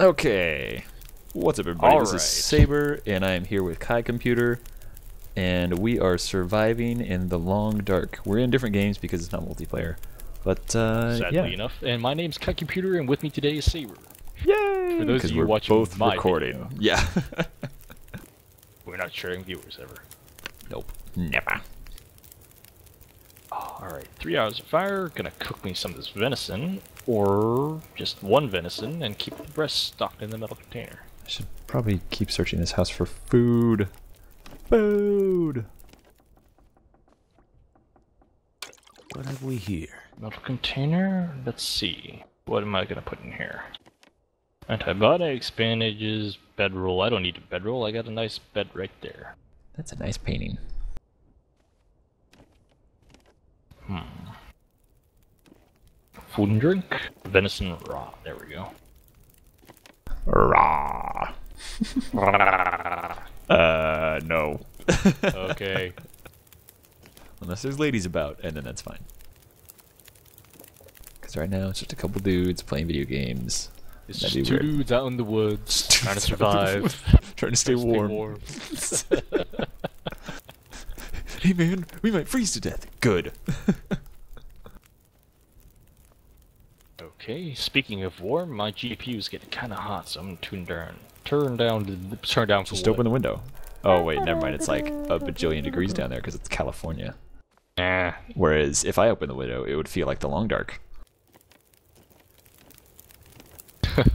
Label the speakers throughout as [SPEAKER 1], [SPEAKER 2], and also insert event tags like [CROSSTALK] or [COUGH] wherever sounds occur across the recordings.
[SPEAKER 1] Okay. What's up, everybody? this
[SPEAKER 2] Alright.
[SPEAKER 1] is Saber, and I am here with Kycomputer, and we are surviving in the long dark. We're in different games because it's not multiplayer, but uh,
[SPEAKER 2] sadly
[SPEAKER 1] yeah.
[SPEAKER 2] enough. And my name's Kycomputer, and with me today is Saber.
[SPEAKER 1] Yay!
[SPEAKER 2] For those of you
[SPEAKER 1] we're
[SPEAKER 2] watching
[SPEAKER 1] both
[SPEAKER 2] my
[SPEAKER 1] recording.
[SPEAKER 2] video.
[SPEAKER 1] Yeah. [LAUGHS]
[SPEAKER 2] We're not sharing viewers ever.
[SPEAKER 1] nope. Never.
[SPEAKER 2] Alright, three hours of fire. Gonna cook me some of this venison, or just one venison, and keep the breast stocked in the metal container.
[SPEAKER 1] I should probably keep searching this house for food. Food.
[SPEAKER 3] What have we here?
[SPEAKER 2] Metal container. Let's see. What am I gonna put in here? Antibiotics, bandages, bedroll. I don't need a bedroll. I got a nice bed right there.
[SPEAKER 1] That's a nice painting.
[SPEAKER 2] Food and drink. Venison raw. There we go.
[SPEAKER 1] Raw. [LAUGHS] Uh, no.
[SPEAKER 2] Okay. [LAUGHS]
[SPEAKER 1] Unless there's ladies about, and then that's fine. Because right now it's just a couple dudes playing video games.
[SPEAKER 2] It's just two
[SPEAKER 1] weird.
[SPEAKER 2] dudes out in the woods [LAUGHS] trying to
[SPEAKER 1] Dudes out in the
[SPEAKER 2] survive.
[SPEAKER 1] Trying to stay
[SPEAKER 2] to
[SPEAKER 1] warm. hey man, we might freeze to death. Good.
[SPEAKER 2] Okay, speaking of warm, my GPU is getting kind of hot, so I'm gonna down. Turn down the turn down.
[SPEAKER 1] just open the window. Oh wait, never mind. It's like a bajillion degrees down there because it's California.
[SPEAKER 2] Eh,
[SPEAKER 1] Whereas if I open the window, it would feel like the long dark.
[SPEAKER 2] it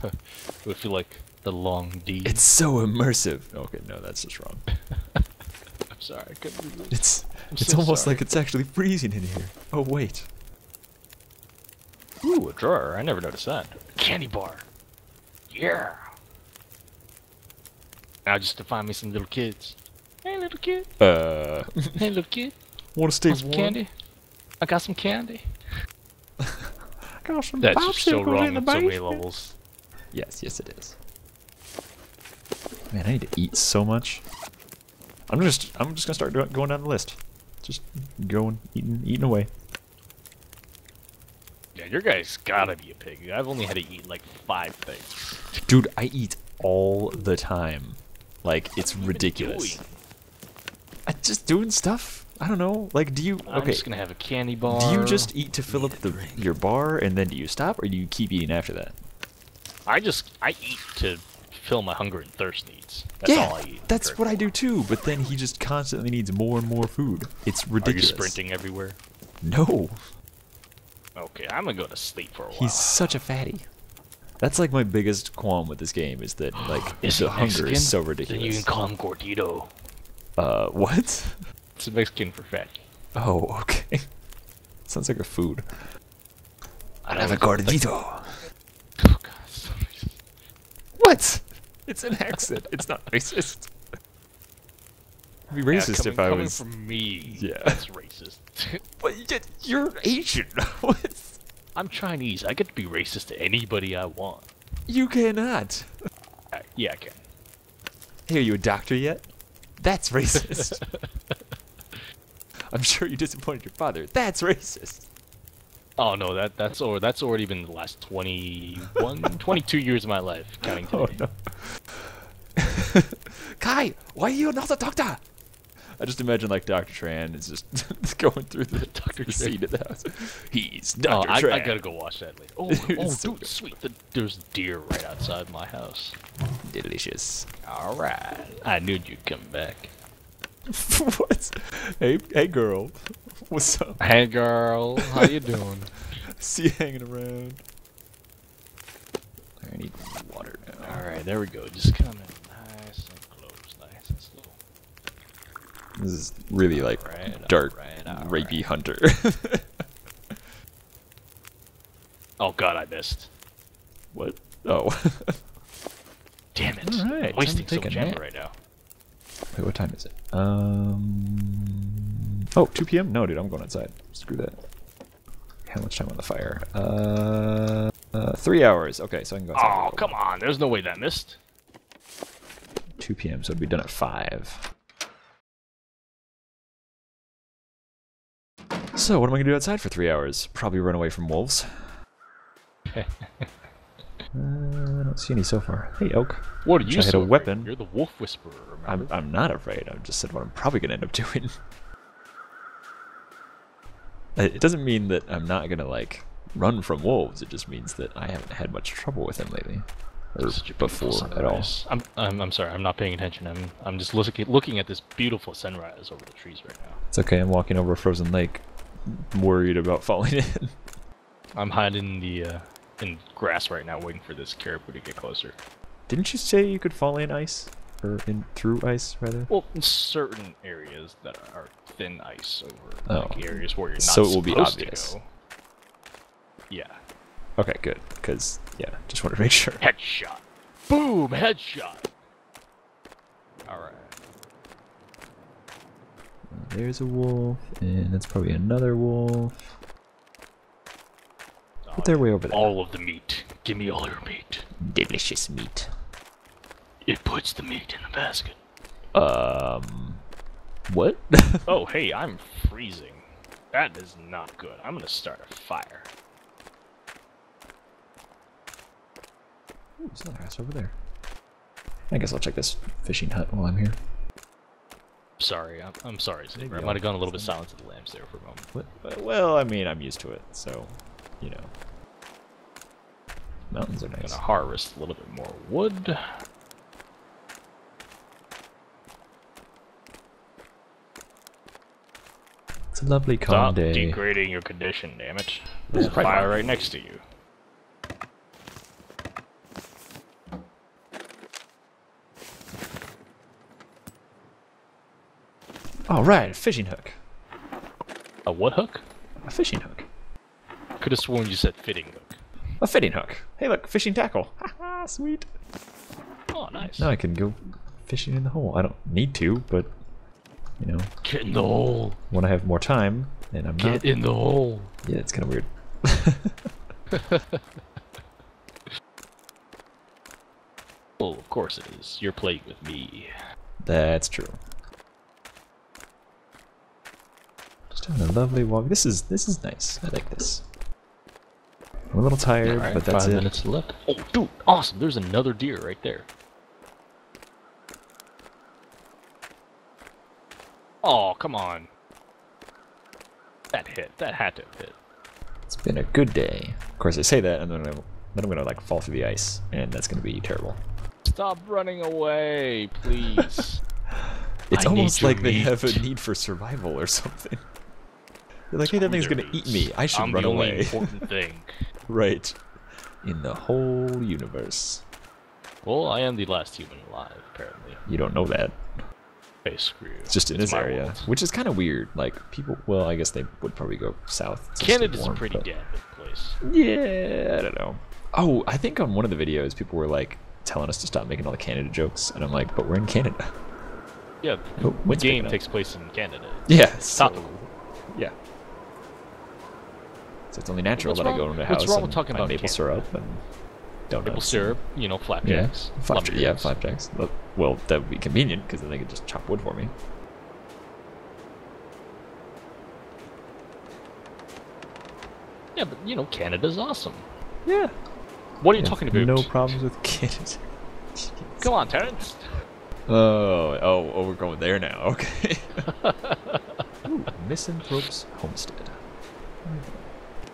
[SPEAKER 2] [LAUGHS] would feel like the long D.
[SPEAKER 1] It's so immersive. Okay, no, that's just wrong. [LAUGHS]
[SPEAKER 2] I'm sorry, I couldn't. it.
[SPEAKER 1] It's
[SPEAKER 2] I'm
[SPEAKER 1] it's
[SPEAKER 2] so
[SPEAKER 1] almost
[SPEAKER 2] sorry.
[SPEAKER 1] like it's actually freezing in here. Oh wait.
[SPEAKER 2] Ooh, a drawer. I never noticed that. Candy bar. Yeah. Now just to find me some little kids. Hey, little kid.
[SPEAKER 1] Uh, [LAUGHS]
[SPEAKER 2] Hey, little kid.
[SPEAKER 1] want to stay
[SPEAKER 2] Want some
[SPEAKER 1] warm?
[SPEAKER 2] candy? I got some candy.
[SPEAKER 1] I [LAUGHS] Got some
[SPEAKER 2] That's just so
[SPEAKER 1] popsicles
[SPEAKER 2] wrong
[SPEAKER 1] in the
[SPEAKER 2] on so many levels.
[SPEAKER 1] Yes, yes, it is. Man, I need to eat so much. I'm just, I'm just gonna start going down the list. Just going, eating, eating away.
[SPEAKER 2] Yeah, your guy's gotta be a pig. I've only had to eat like five things.
[SPEAKER 1] Dude, I eat all the time. Like it's
[SPEAKER 2] What are you
[SPEAKER 1] ridiculous.
[SPEAKER 2] doing?
[SPEAKER 1] I just doing stuff. I don't know. Like, do you?
[SPEAKER 2] I'm
[SPEAKER 1] Okay.
[SPEAKER 2] just gonna have a candy bar.
[SPEAKER 1] Do you just eat to fill up the
[SPEAKER 3] drink.
[SPEAKER 1] your bar and then do you stop or do you keep eating after that?
[SPEAKER 2] I just I eat to fill my hunger and thirst needs. That's
[SPEAKER 1] yeah,
[SPEAKER 2] all I eat.
[SPEAKER 1] that's what I do too. But then he just constantly needs more and more food. It's ridiculous.
[SPEAKER 2] Are you
[SPEAKER 1] ridiculous.
[SPEAKER 2] sprinting everywhere?
[SPEAKER 1] No,
[SPEAKER 2] Okay, I'm gonna go to sleep for a while.
[SPEAKER 1] He's such a fatty. That's like my biggest qualm with this game is that like [GASPS]
[SPEAKER 2] Is
[SPEAKER 1] the hunger
[SPEAKER 2] Mexican?
[SPEAKER 1] is so ridiculous.
[SPEAKER 2] Then you can call him Gordito.
[SPEAKER 1] Uh, what?
[SPEAKER 2] It's a Mexican for fatty.
[SPEAKER 1] Oh, okay. [LAUGHS] Sounds like a food.
[SPEAKER 2] I
[SPEAKER 1] have a
[SPEAKER 2] don't know, like-
[SPEAKER 1] gordito.
[SPEAKER 2] Oh, God, so.
[SPEAKER 1] What? It's an accent. It's not racist. Be
[SPEAKER 2] Yeah,
[SPEAKER 1] racist
[SPEAKER 2] coming,
[SPEAKER 1] if I
[SPEAKER 2] coming
[SPEAKER 1] was.
[SPEAKER 2] from me.
[SPEAKER 1] Yeah.
[SPEAKER 2] that's racist. [LAUGHS]
[SPEAKER 1] But you're Asian. [LAUGHS]
[SPEAKER 2] I'm Chinese. I get to be racist to anybody I want.
[SPEAKER 1] You cannot.
[SPEAKER 2] Uh, yeah, I can.
[SPEAKER 1] Hey, are you a doctor yet? That's [LAUGHS] racist. I'm sure you disappointed your father. That's racist.
[SPEAKER 2] Oh no, that that's or that's already been the last 21, 22 years of my life, counting today.
[SPEAKER 1] Oh no. Kai, why are you not a doctor? I just imagine like Dr. Tran is just [LAUGHS] going through the
[SPEAKER 2] Dr.
[SPEAKER 1] the scene of the house. [LAUGHS] He's
[SPEAKER 2] Oh,
[SPEAKER 1] Dr.
[SPEAKER 2] I,
[SPEAKER 1] Tran.
[SPEAKER 2] I gotta go watch that later. [LAUGHS] Oh, oh
[SPEAKER 1] so
[SPEAKER 2] dude, sweet. The, there's deer right outside my house.
[SPEAKER 1] Delicious.
[SPEAKER 2] All right, I knew you'd come back.
[SPEAKER 1] what? Hey, hey, girl. What's up?
[SPEAKER 2] Hey, girl, how you doing?
[SPEAKER 1] See you hanging around. I need water now.
[SPEAKER 2] All right, there we go. Just come in nice and close, nice and slow.
[SPEAKER 1] This is really like
[SPEAKER 2] Alright,
[SPEAKER 1] dark,
[SPEAKER 2] alright, alright.
[SPEAKER 1] rapey hunter. [LAUGHS]
[SPEAKER 2] Oh God, I missed.
[SPEAKER 1] what? Oh. [LAUGHS]
[SPEAKER 2] Damn it!
[SPEAKER 1] All right,
[SPEAKER 2] I'm wasting
[SPEAKER 1] time to
[SPEAKER 2] so much ammo right now.
[SPEAKER 1] Wait, what time is it? Um. Oh, 2 p.m. No, dude, I'm going outside. Screw that. How much time on the fire? Uh, uh three hours. Okay, so I can go outside.
[SPEAKER 2] Oh come on! There's no way that missed.
[SPEAKER 1] 2 p.m. So it'd be done at five. So what am I gonna do outside for three hours? Probably run away from wolves. [LAUGHS] uh, I don't see any so far. Hey, Oak.
[SPEAKER 2] What are you
[SPEAKER 1] I had a
[SPEAKER 2] so
[SPEAKER 1] weapon.
[SPEAKER 2] You're the wolf whisperer,
[SPEAKER 1] I'm. I'm not afraid. I just said what I'm probably going to end up [LAUGHS] doing. it doesn't mean that I'm not going to, like, run from wolves. It just means that I haven't had much trouble with them lately. Or
[SPEAKER 2] Such a beautiful
[SPEAKER 1] before at all.
[SPEAKER 2] I'm, I'm I'm sorry. I'm not paying attention. I'm I'm just looking looking at this beautiful sunrise over the trees right now.
[SPEAKER 1] It's okay. I'm walking over a frozen lake, worried about falling in.
[SPEAKER 2] I'm hiding in the uh, in grass right now, waiting for this caribou to get closer.
[SPEAKER 1] Didn't you say you could fall in ice? Or in through ice, rather?
[SPEAKER 2] Well, in certain areas that are thin ice over like
[SPEAKER 1] Oh.
[SPEAKER 2] areas where you're not
[SPEAKER 1] So it will be
[SPEAKER 2] supposed
[SPEAKER 1] obvious.
[SPEAKER 2] to go. Yeah.
[SPEAKER 1] Okay, good. Because, yeah, just wanted to make sure.
[SPEAKER 2] Headshot. Boom! Headshot. All right.
[SPEAKER 1] There's a wolf, and that's probably another wolf. But they're way over there.
[SPEAKER 2] All of the meat. Give me all your meat.
[SPEAKER 1] delicious meat.
[SPEAKER 2] It puts the meat in the basket.
[SPEAKER 1] Um, what? [LAUGHS]
[SPEAKER 2] Oh, hey, I'm freezing. That is not good. I'm gonna start a fire.
[SPEAKER 1] Ooh, there's another house over there. I guess I'll check this fishing hut while I'm here.
[SPEAKER 2] Sorry, I'm, I'm sorry. I might have gone a little bit silent to the lambs there for a moment.
[SPEAKER 1] What? uh, Well, I mean, I'm used to it, so, you know. Mountains are
[SPEAKER 2] I'm gonna harvest a little bit more wood.
[SPEAKER 1] It's a lovely calm
[SPEAKER 2] Stop
[SPEAKER 1] day.
[SPEAKER 2] degrading your condition, damn it. There's a fire right next to you.
[SPEAKER 1] All right, a fishing hook.
[SPEAKER 2] A what hook?
[SPEAKER 1] A fishing hook.
[SPEAKER 2] Could have sworn you said fitting hook.
[SPEAKER 1] A fitting hook. Hey, look, fishing tackle. [LAUGHS] Haha, sweet.
[SPEAKER 2] Oh, nice.
[SPEAKER 1] Now I can go fishing in the hole. I don't need to, but you know,
[SPEAKER 2] Get in the hole.
[SPEAKER 1] when I have more time and I'm
[SPEAKER 2] Get
[SPEAKER 1] not.
[SPEAKER 2] in the hole.
[SPEAKER 1] Yeah, it's kind of weird.
[SPEAKER 2] Well, [LAUGHS] oh, of course it is. You're playing with me.
[SPEAKER 1] That's true. A lovely walk. This is this is nice. I like this. I'm a little tired,
[SPEAKER 2] Alright,
[SPEAKER 1] but that's
[SPEAKER 2] five
[SPEAKER 1] it.
[SPEAKER 2] minutes left. Oh, dude, awesome! There's another deer right there. Oh, come on. That hit. That had to have hit.
[SPEAKER 1] It's been a good day. Of course, I say that, and then I'm, then I'm gonna like fall through the ice, and that's gonna be terrible.
[SPEAKER 2] Stop running away, please. [LAUGHS]
[SPEAKER 1] It's
[SPEAKER 2] I
[SPEAKER 1] almost like they have a need for survival or something. They're like, hey, that thing's gonna eat me. I should
[SPEAKER 2] I'm
[SPEAKER 1] run
[SPEAKER 2] the only
[SPEAKER 1] away.
[SPEAKER 2] important [LAUGHS] thing.
[SPEAKER 1] right. In the whole universe.
[SPEAKER 2] Well, I am the last human alive, apparently.
[SPEAKER 1] You don't know that.
[SPEAKER 2] Hey, screw you.
[SPEAKER 1] It's just in
[SPEAKER 2] It's
[SPEAKER 1] this area,
[SPEAKER 2] world.
[SPEAKER 1] which is kind of weird. Like people, well, I guess they would probably go south.
[SPEAKER 2] Canada's a pretty
[SPEAKER 1] but-
[SPEAKER 2] damn big place.
[SPEAKER 1] Yeah, I don't know. Oh, I think on one of the videos, people were like telling us to stop making all the Canada jokes, and I'm like, but we're in Canada.
[SPEAKER 2] Yeah,
[SPEAKER 1] Oh,
[SPEAKER 2] the game takes place in Canada.
[SPEAKER 1] Yeah, so,
[SPEAKER 2] topical.
[SPEAKER 1] So it's only natural
[SPEAKER 2] What's
[SPEAKER 1] that I go into a house
[SPEAKER 2] wrong
[SPEAKER 1] and
[SPEAKER 2] talking about
[SPEAKER 1] maple syrup and donuts.
[SPEAKER 2] Maple syrup, you know,
[SPEAKER 1] Yeah,
[SPEAKER 2] flapjacks.
[SPEAKER 1] flapjack, yeah, flapjacks. Well- Well, that would be convenient because then they could just chop wood for me.
[SPEAKER 2] Yeah, but you know, Canada's awesome.
[SPEAKER 1] Yeah.
[SPEAKER 2] What are you
[SPEAKER 1] Yeah,
[SPEAKER 2] talking about?
[SPEAKER 1] No problems with Canada. [LAUGHS]
[SPEAKER 2] Come on, Terrence.
[SPEAKER 1] Oh, oh, oh, we're going there now. Okay. [LAUGHS] Ooh, Misanthrope's Homestead.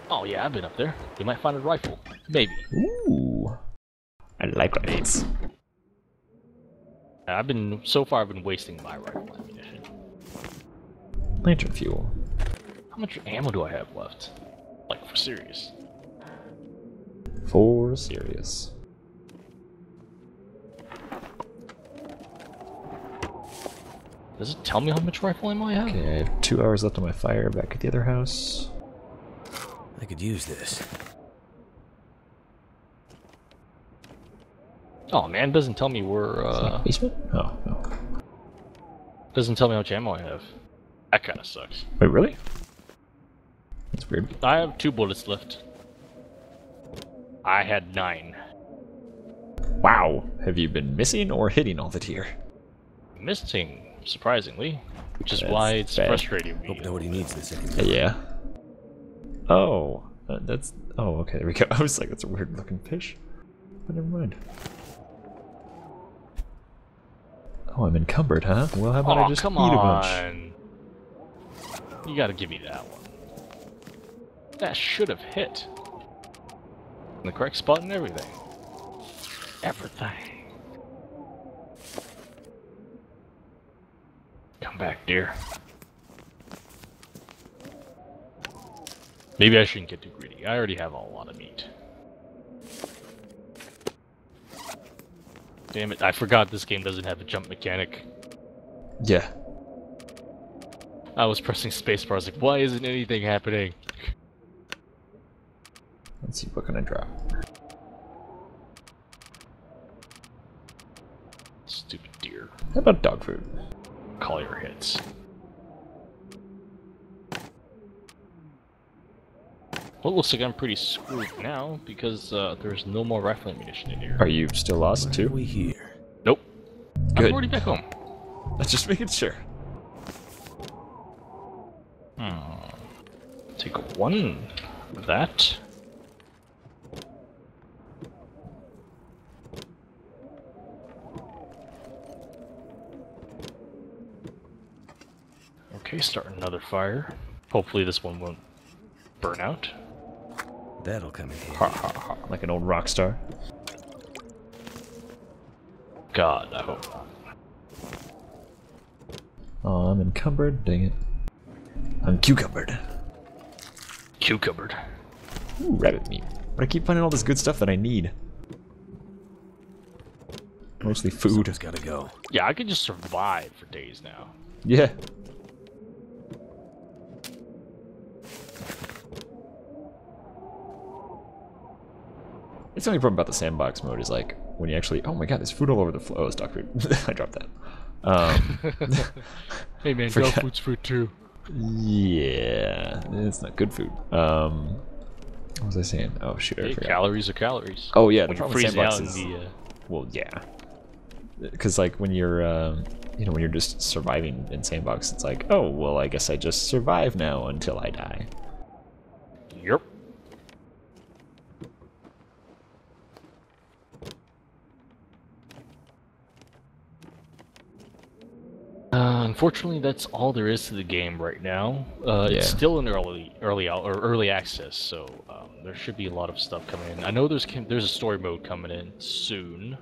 [SPEAKER 2] Oh yeah, I've been up there. You might find a rifle. Maybe.
[SPEAKER 1] Ooh. I like rifles.
[SPEAKER 2] I've been so far. I've been wasting my rifle ammunition.
[SPEAKER 1] Lantern fuel.
[SPEAKER 2] How much ammo do I have left? Like for serious?
[SPEAKER 1] For serious.
[SPEAKER 2] Does it tell me how much rifle ammo I have?
[SPEAKER 1] Okay, I have two hours left on my fire back at the other house.
[SPEAKER 3] I could use this.
[SPEAKER 2] Oh man, doesn't tell me where. Uh,
[SPEAKER 1] Basement? Oh, no.
[SPEAKER 2] doesn't tell me how much ammo I have. That kind of sucks.
[SPEAKER 1] Wait, really? That's weird.
[SPEAKER 2] I have two bullets left. I had nine.
[SPEAKER 1] Wow. Have you been missing or hitting all the deer?
[SPEAKER 2] Missing, surprisingly, which is
[SPEAKER 1] That's
[SPEAKER 2] why it's
[SPEAKER 1] bad.
[SPEAKER 2] frustrating me.
[SPEAKER 3] Hope nobody needs this anymore.
[SPEAKER 1] yeah. Oh, that's. Oh, okay. There we go. [LAUGHS] I was like, that's a weird looking fish. But never mind. Oh, I'm encumbered, huh? Well, how about
[SPEAKER 2] Oh,
[SPEAKER 1] I just
[SPEAKER 2] come
[SPEAKER 1] eat a bunch?
[SPEAKER 2] on. You gotta give me that one. That should have hit. In the correct spot and everything. Everything. Come back, dear. Maybe I shouldn't get too greedy. I already have a lot of meat. Damn it, I forgot this game doesn't have a jump mechanic.
[SPEAKER 1] Yeah.
[SPEAKER 2] I was pressing spacebar. I was like, why isn't anything happening?
[SPEAKER 1] Let's see, what can I drop?
[SPEAKER 2] Stupid deer.
[SPEAKER 1] How about dog food?
[SPEAKER 2] Call your hits. Well, it looks like I'm pretty screwed now because uh, there's no more rifle ammunition in here.
[SPEAKER 1] Are you still lost
[SPEAKER 3] What have
[SPEAKER 1] too?
[SPEAKER 3] we here?
[SPEAKER 2] Nope.
[SPEAKER 1] Good.
[SPEAKER 2] I'm already back home. [LAUGHS]
[SPEAKER 1] Let's just making sure.
[SPEAKER 2] Hmm. Take one of that. Okay, start another fire. Hopefully this one won't burn out.
[SPEAKER 3] That'll come in handy.
[SPEAKER 1] Ha ha ha. Like an old rock star.
[SPEAKER 2] God, I hope not.
[SPEAKER 1] Oh, I'm encumbered. Dang it. I'm cucumbered.
[SPEAKER 2] Cucumbered.
[SPEAKER 1] Ooh, rabbit meat. But I keep finding all this good stuff that I need. Mostly food.
[SPEAKER 3] Someone's gotta go.
[SPEAKER 2] Yeah, I could just survive for days now.
[SPEAKER 1] Yeah. It's the only problem about the sandbox mode is like when you actually oh my god there's food all over the floor. Oh, it's dog [LAUGHS] food. I dropped that. Um, [LAUGHS]
[SPEAKER 2] Hey man, [LAUGHS]
[SPEAKER 1] Forget-
[SPEAKER 2] food's food too.
[SPEAKER 1] yeah, it's not good food. Um, what was I saying? Oh shoot, I
[SPEAKER 2] Hey,
[SPEAKER 1] forgot.
[SPEAKER 2] calories are calories.
[SPEAKER 1] Oh yeah, the
[SPEAKER 2] when you
[SPEAKER 1] problem with
[SPEAKER 2] freeze it
[SPEAKER 1] sandbox
[SPEAKER 2] out
[SPEAKER 1] is
[SPEAKER 2] the uh,
[SPEAKER 1] well yeah, because like when you're um, you know when you're just surviving in sandbox, it's like oh well I guess I just survive now until I die.
[SPEAKER 2] Yep. Uh, unfortunately, that's all there is to the game right now. Uh, It's still in early, early out or early access, so um, there should be a lot of stuff coming in. I know there's there's a story mode coming in soon.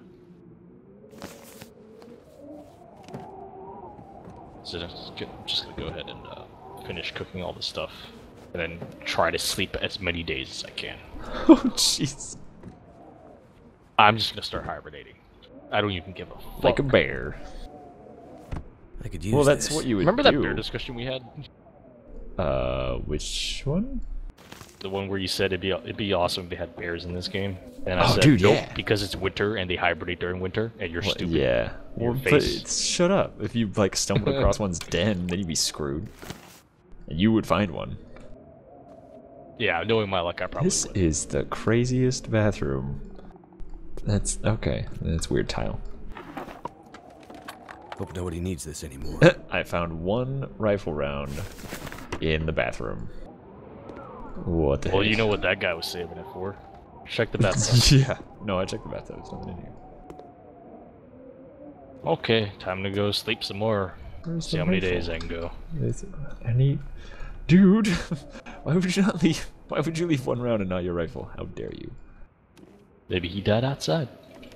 [SPEAKER 2] So I'm just gonna go ahead and uh, finish cooking all this stuff, and then try to sleep as many days as I can. [LAUGHS]
[SPEAKER 1] oh jeez.
[SPEAKER 2] I'm just gonna start hibernating. I don't even give a fuck.
[SPEAKER 1] Like a bear.
[SPEAKER 3] I could use
[SPEAKER 1] Well, that's
[SPEAKER 3] this.
[SPEAKER 1] what you would
[SPEAKER 2] Remember that
[SPEAKER 1] do.
[SPEAKER 2] bear discussion we had?
[SPEAKER 1] Uh, which one?
[SPEAKER 2] The one where you said it'd be it'd be awesome if they had bears in this game, and I
[SPEAKER 1] Oh,
[SPEAKER 2] said
[SPEAKER 1] dude,
[SPEAKER 2] nope
[SPEAKER 1] yeah.
[SPEAKER 2] because it's winter and they hibernate during winter, and you're
[SPEAKER 1] Well,
[SPEAKER 2] stupid.
[SPEAKER 1] Yeah.
[SPEAKER 2] Your
[SPEAKER 1] Well,
[SPEAKER 2] face.
[SPEAKER 1] it's, shut up. If you like stumbled [LAUGHS] across one's den, then you'd be screwed. And you would find one.
[SPEAKER 2] Yeah, knowing my luck, I probably
[SPEAKER 1] This
[SPEAKER 2] would.
[SPEAKER 1] is the craziest bathroom. That's okay. That's weird tile.
[SPEAKER 3] Hope nobody needs this anymore. [LAUGHS]
[SPEAKER 1] I found one rifle round in the bathroom. What the
[SPEAKER 2] Well,
[SPEAKER 1] heck?
[SPEAKER 2] you know what that guy was saving it for. Check the [LAUGHS] bathtub.
[SPEAKER 1] yeah. No, I checked the bathtub. There's nothing in here.
[SPEAKER 2] okay, time to go sleep some more.
[SPEAKER 1] Where's
[SPEAKER 2] See how many
[SPEAKER 1] rifle?
[SPEAKER 2] days I can go.
[SPEAKER 1] It's, I dude. [LAUGHS] why would you not leave? Why would you leave one round and not your rifle? How dare you?
[SPEAKER 2] Maybe he died outside.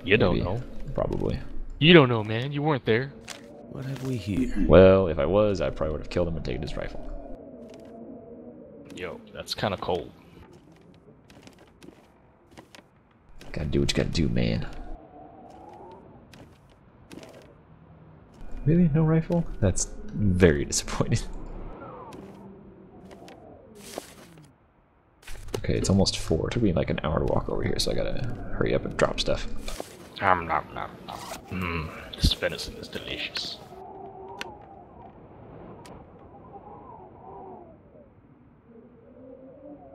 [SPEAKER 2] You don't
[SPEAKER 1] Maybe.
[SPEAKER 2] know.
[SPEAKER 1] Probably.
[SPEAKER 2] You don't know, man. You weren't there.
[SPEAKER 3] What have we here?
[SPEAKER 1] Well, if I was, I probably would have killed him and taken his rifle.
[SPEAKER 2] Yo, that's kind of cold.
[SPEAKER 1] Gotta do what you gotta do, man. Really? No rifle? That's very disappointing. [LAUGHS] Okay, it's almost four. It took me like an hour to walk over here, so I gotta hurry up and drop stuff.
[SPEAKER 2] Nom nom nom nom. Mmm, this venison is delicious.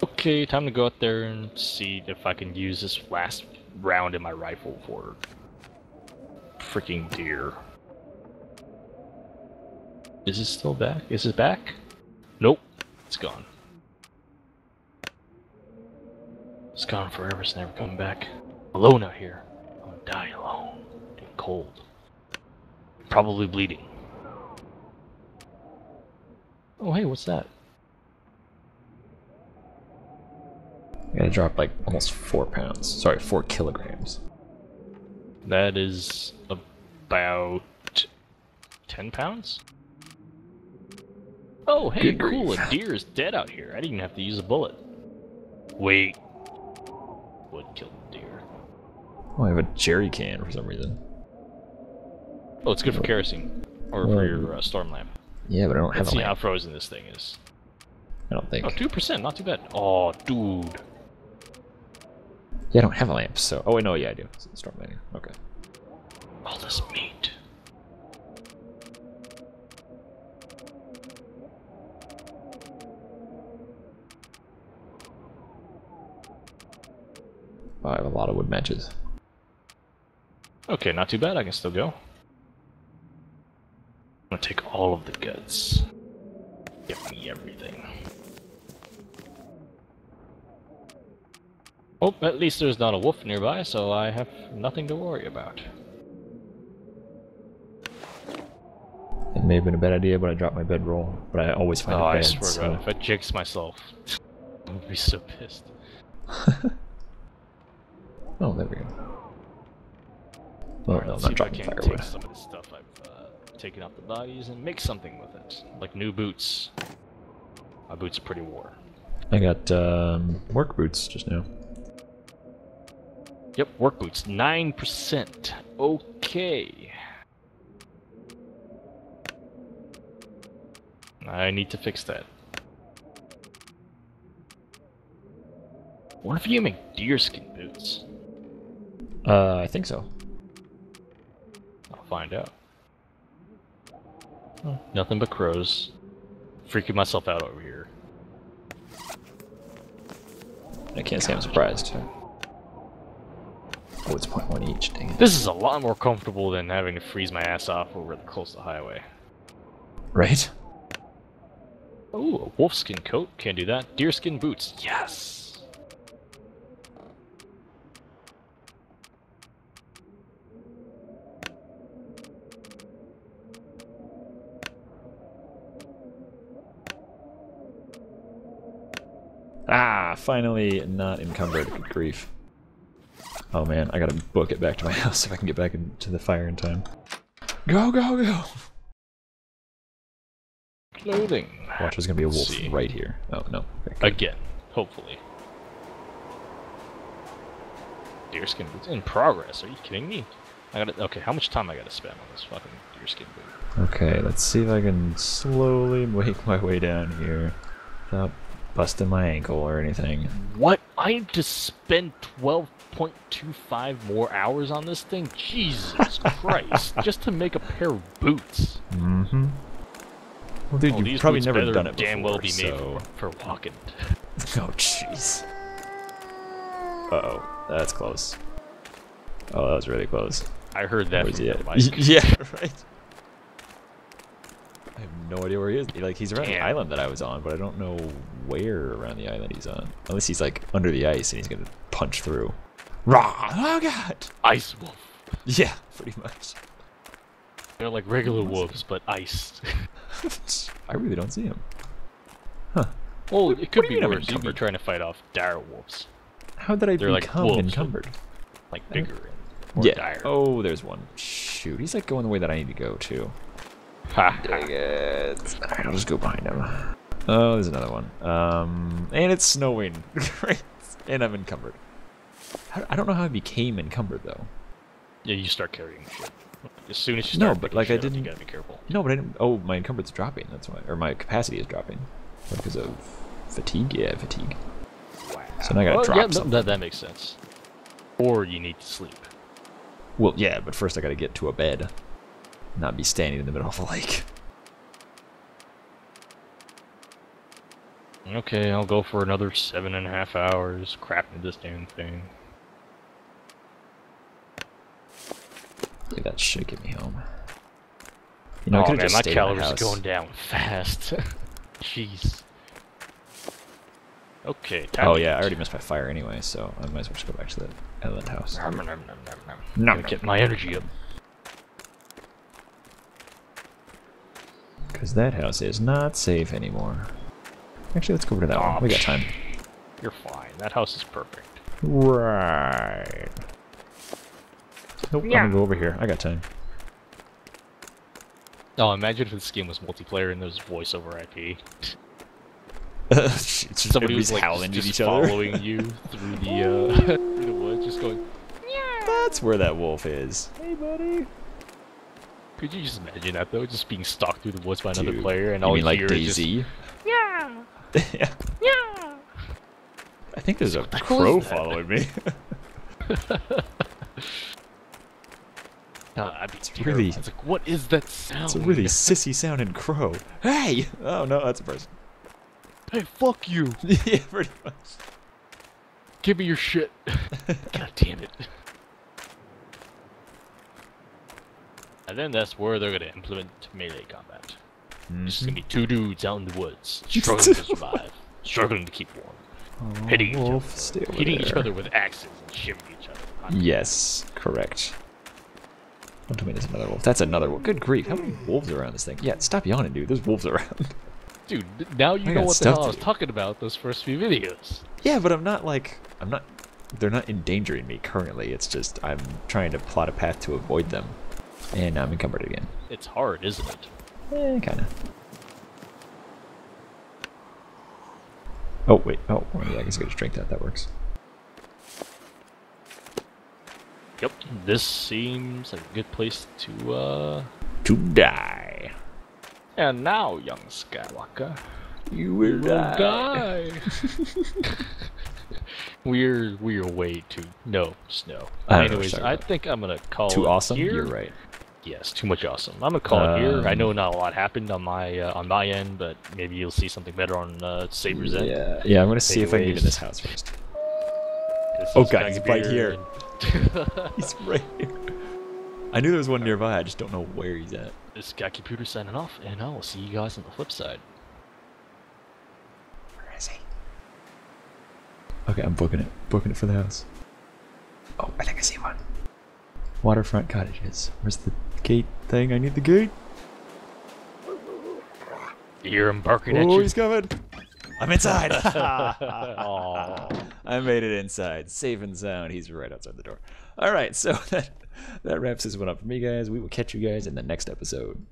[SPEAKER 2] Okay, time to go out there and see if I can use this last round in my rifle for freaking deer. Is it still back? Is it back? Nope, it's gone. It's gone forever. It's never coming back. Alone out here. I'm die alone. In cold. Probably bleeding. Oh hey, what's that?
[SPEAKER 1] I gotta drop like almost four pounds. Sorry, four kilograms.
[SPEAKER 2] That is about ten pounds. Oh hey,
[SPEAKER 1] Good
[SPEAKER 2] cool!
[SPEAKER 1] grief.
[SPEAKER 2] A deer is dead out here. I didn't even have to use a bullet. Wait. Would kill the deer.
[SPEAKER 1] Oh, I have a jerry can for some reason.
[SPEAKER 2] Oh, it's good for kerosene. Or
[SPEAKER 1] Well,
[SPEAKER 2] for your uh, storm lamp.
[SPEAKER 1] Yeah, but I don't have
[SPEAKER 2] Let's
[SPEAKER 1] a
[SPEAKER 2] see how
[SPEAKER 1] lamp.
[SPEAKER 2] frozen this thing is.
[SPEAKER 1] I don't think.
[SPEAKER 2] Oh, 2%, not too bad. Oh, dude.
[SPEAKER 1] Yeah, I don't have a lamp, so. Oh, wait, no, yeah, I do. It's storm menu. Okay.
[SPEAKER 2] All this meat.
[SPEAKER 1] Oh, I have a lot of wood matches.
[SPEAKER 2] Okay, not too bad. I can still go. I'm gonna take all of the guts. Give me everything. Oh, at least there's not a wolf nearby, so I have nothing to worry about.
[SPEAKER 1] It may have been a bad idea, but I dropped my bedroll. But I always find
[SPEAKER 2] oh,
[SPEAKER 1] it
[SPEAKER 2] I swear
[SPEAKER 1] so.
[SPEAKER 2] God, if I jinx myself, [LAUGHS] I'm gonna be so pissed. [LAUGHS]
[SPEAKER 1] Oh, there we go. Well,
[SPEAKER 2] Alright,
[SPEAKER 1] no, I'm
[SPEAKER 2] let's
[SPEAKER 1] not
[SPEAKER 2] see if I can
[SPEAKER 1] firewood.
[SPEAKER 2] take some of the stuff I've uh, taken off the bodies and make something with it. Like new boots. My boots are pretty worn.
[SPEAKER 1] I got um, work boots just now.
[SPEAKER 2] Yep, work boots, 9%. Okay. I need to fix that. What if you make deerskin boots?
[SPEAKER 1] Uh, I think so.
[SPEAKER 2] Find out. Oh, nothing but crows. Freaking myself out over here.
[SPEAKER 1] I can't say I'm surprised. Oh, it's point one each. Dang it.
[SPEAKER 2] This is a lot more comfortable than having to freeze my ass off over the close to the highway.
[SPEAKER 1] Right?
[SPEAKER 2] Oh, a wolfskin coat. Can't do that. Deerskin boots. Yes.
[SPEAKER 1] Ah, finally not encumbered. Good grief. Oh man, I gotta book it back to my [LAUGHS] house if I can get back into the fire in time. Go, go, go!
[SPEAKER 2] Clothing.
[SPEAKER 1] Watch, there's gonna be a wolf right here. Oh, no.
[SPEAKER 2] Again, hopefully. Deerskin boots in progress. Are you kidding me? I gotta. Okay, how much time I gotta spend on this fucking deerskin boot?
[SPEAKER 1] Okay, let's see if I can slowly make my way down here without busting my ankle or anything.
[SPEAKER 2] What? I have to spend twelve point two five more hours on this thing? Jesus [LAUGHS] Christ! Just to make a pair of boots.
[SPEAKER 1] Mm-hmm. Well, dude,
[SPEAKER 2] Oh,
[SPEAKER 1] you've probably never done it before,
[SPEAKER 2] damn well be made
[SPEAKER 1] so...
[SPEAKER 2] for, for walking. [LAUGHS]
[SPEAKER 1] Oh, jeez. Uh-oh, that's close. Oh, that was really close.
[SPEAKER 2] I heard that
[SPEAKER 1] Where's
[SPEAKER 2] from. [LAUGHS]
[SPEAKER 1] Yeah, right. I have no idea where he is. Like, he's around the island that I was on, but I don't know where around the island he's on. Unless he's, like, under the ice and he's gonna punch through. Rah! Oh, God!
[SPEAKER 2] Ice wolf.
[SPEAKER 1] Yeah, pretty much.
[SPEAKER 2] They're like regular wolves, but iced. [LAUGHS]
[SPEAKER 1] I really don't see him. Huh.
[SPEAKER 2] Well, it could
[SPEAKER 1] do
[SPEAKER 2] be worse. You'd be trying to fight off dire wolves,
[SPEAKER 1] How did I
[SPEAKER 2] They're like
[SPEAKER 1] become
[SPEAKER 2] wolves, so-
[SPEAKER 1] encumbered?
[SPEAKER 2] like uh, bigger and more
[SPEAKER 1] yeah.
[SPEAKER 2] dire.
[SPEAKER 1] Oh, there's one. Shoot, he's like going the way that I need to go too.
[SPEAKER 2] Ha,
[SPEAKER 1] Dang it. Alright, I'll just go behind him. Oh, there's another one. Um, and it's snowing. [LAUGHS] And I'm encumbered. I don't know how I became encumbered though.
[SPEAKER 2] Yeah, you start carrying shit. As soon as you start
[SPEAKER 1] No,
[SPEAKER 2] but
[SPEAKER 1] like I
[SPEAKER 2] up,
[SPEAKER 1] didn't-
[SPEAKER 2] You gotta be careful.
[SPEAKER 1] No, but I didn't. Oh, my encumbered's dropping. That's why, or my capacity is dropping because of fatigue. Yeah, fatigue. Wow. So now I gotta
[SPEAKER 2] Well,
[SPEAKER 1] drop
[SPEAKER 2] yeah,
[SPEAKER 1] something.
[SPEAKER 2] that, that makes sense. Or you need to sleep.
[SPEAKER 1] Well, yeah, but first I gotta get to a bed, not be standing in the middle of a lake.
[SPEAKER 2] Okay, I'll go for another seven and a half hours crafting this damn thing.
[SPEAKER 1] Dude, that should get me home. You know, I
[SPEAKER 2] oh
[SPEAKER 1] could've
[SPEAKER 2] man,
[SPEAKER 1] just
[SPEAKER 2] my
[SPEAKER 1] stayed at my
[SPEAKER 2] calories going down fast. [LAUGHS] Jeez. Okay. time
[SPEAKER 1] Oh yeah, I already missed my fire anyway, so I might as well just go back to the Island house.
[SPEAKER 2] Nom, nom, nom, nom, nom.
[SPEAKER 1] Nom, nom,
[SPEAKER 2] get my energy up.
[SPEAKER 1] Because that house is not safe anymore. Actually, let's go over to that
[SPEAKER 2] Aw,
[SPEAKER 1] one. We got time.
[SPEAKER 2] You're fine. That house is perfect.
[SPEAKER 1] Right. Nope, I'm gonna go over here. I got time.
[SPEAKER 2] Oh, imagine if this game was multiplayer and there's voice over IP. [LAUGHS]
[SPEAKER 1] Somebody
[SPEAKER 2] Somebody was like
[SPEAKER 1] howling
[SPEAKER 2] just,
[SPEAKER 1] at each
[SPEAKER 2] just
[SPEAKER 1] other.
[SPEAKER 2] following you [LAUGHS] through the uh, [LAUGHS] through the woods, just going. Yeah.
[SPEAKER 1] That's where that wolf is. Hey, buddy.
[SPEAKER 2] Could you just imagine that though, just being stalked through the woods by another
[SPEAKER 1] Dude,
[SPEAKER 2] player, and
[SPEAKER 1] you
[SPEAKER 2] all
[SPEAKER 1] mean
[SPEAKER 2] you
[SPEAKER 1] like
[SPEAKER 2] hear is just,
[SPEAKER 1] Daisy? [LAUGHS]
[SPEAKER 2] yeah,
[SPEAKER 1] yeah. I think there's a crow following me. [LAUGHS]
[SPEAKER 2] Uh, be
[SPEAKER 1] It's really-
[SPEAKER 2] It's like, what is that sound?
[SPEAKER 1] it's a really sissy sounding crow. Hey! Oh no, that's a person.
[SPEAKER 2] Hey, fuck you! [LAUGHS]
[SPEAKER 1] yeah, pretty much.
[SPEAKER 2] Give me your shit. God damn it. And then that's where they're gonna implement melee combat. It's just gonna be two dudes out in the woods, [LAUGHS] struggling to survive, struggling to keep warm, oh, hitting each other, hitting each other with axes and shivering each other.
[SPEAKER 1] Yes, correct. Don't tell me there's another wolf. That's another wolf. Good grief, how many wolves are around this thing? Yeah, stop yawning, dude. There's wolves around. [LAUGHS]
[SPEAKER 2] Dude, now you
[SPEAKER 1] I
[SPEAKER 2] know what the hell I was talking about those first few videos.
[SPEAKER 1] yeah, but I'm not like I'm not. They're not endangering me currently. It's just I'm trying to plot a path to avoid them, and I'm encumbered again.
[SPEAKER 2] It's hard, isn't it?
[SPEAKER 1] Eh, kind of. Oh wait. Oh, well, yeah. I guess I could just drink that. That works.
[SPEAKER 2] Yep. This seems like a good place to, uh...
[SPEAKER 1] To die.
[SPEAKER 2] And now, young Skywalker,
[SPEAKER 1] You will
[SPEAKER 2] will die. [LAUGHS] we're we're way too no snow.
[SPEAKER 1] I don't know what
[SPEAKER 2] Anyways, I think I'm gonna call
[SPEAKER 1] Too awesome.
[SPEAKER 2] Here.
[SPEAKER 1] You're right.
[SPEAKER 2] Yes, too much awesome. I'm gonna call it here. I
[SPEAKER 1] Um,
[SPEAKER 2] know not a lot happened on my uh, on my end, but maybe you'll see something better on uh, Saber's end.
[SPEAKER 1] Yeah. Yeah. I'm gonna see if I can get in this house first.
[SPEAKER 2] This
[SPEAKER 1] Oh god, he's right here.
[SPEAKER 2] and- [LAUGHS]
[SPEAKER 1] He's right here. I knew there was one nearby. I just don't know where he's at.
[SPEAKER 2] this is Kycomputer signing off, and I will see you guys on the flip side.
[SPEAKER 1] Where is he? Okay, I'm booking it. Booking it for the house. Oh, I think I see one. Waterfront cottages. Where's the gate thing? I need the gate.
[SPEAKER 2] You're him barking at
[SPEAKER 1] Oh,
[SPEAKER 2] you.
[SPEAKER 1] he's coming. I'm inside. [LAUGHS] [LAUGHS] I made it inside, safe and sound. He's right outside the door. All right, so [LAUGHS] that that wraps this one up for me, guys. We will catch you guys in the next episode.